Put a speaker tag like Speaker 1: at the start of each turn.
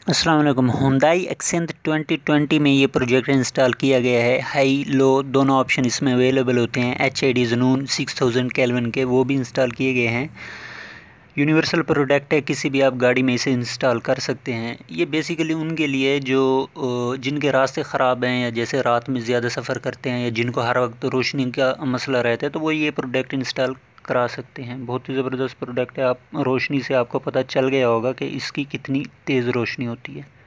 Speaker 1: Aslam Hyundai accent 2020 में ये project install किया गया है। हाई लो दोनों ऑप्शन इसमें अवेलेबल होते हैं। एच आई डी जनून सिक्स थाउज़ेंड कैलवन के, वो भी इंस्टॉल किए गए हैं। यूनिवर्सल प्रोडक्ट है, किसी भी आप गाड़ी में इसे इंस्टॉल कर सकते हैं। ये बेसिकली उनके लिए जो जिनके रास्ते ख़राब हैं या जैसे रात में ज़्यादा सफ़र करते हैं या जिनको हर वक्त रोशनी का मसला रहता है तो वो ये प्रोडक्ट इंस्टॉल करा सकते हैं। बहुत ही ज़बरदस्त प्रोडक्ट है। आप रोशनी से आपको पता चल गया होगा कि इसकी कितनी तेज़ रोशनी होती है।